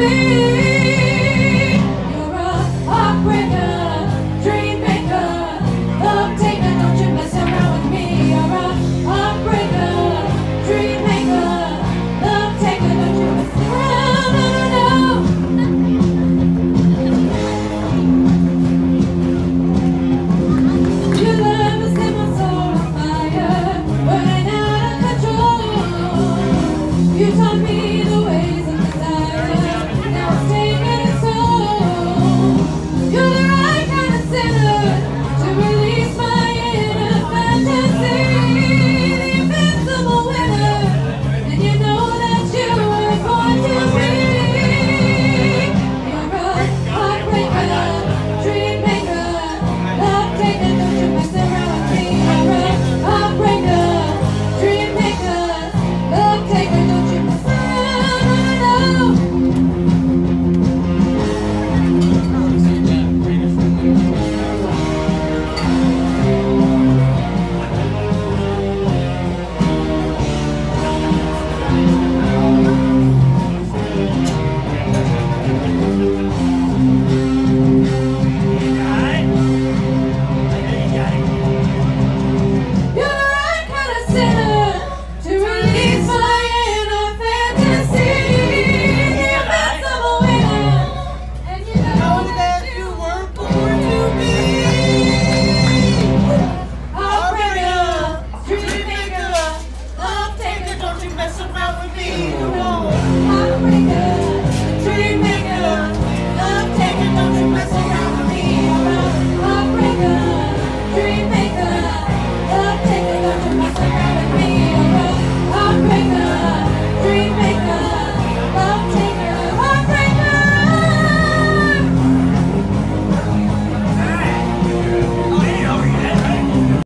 me.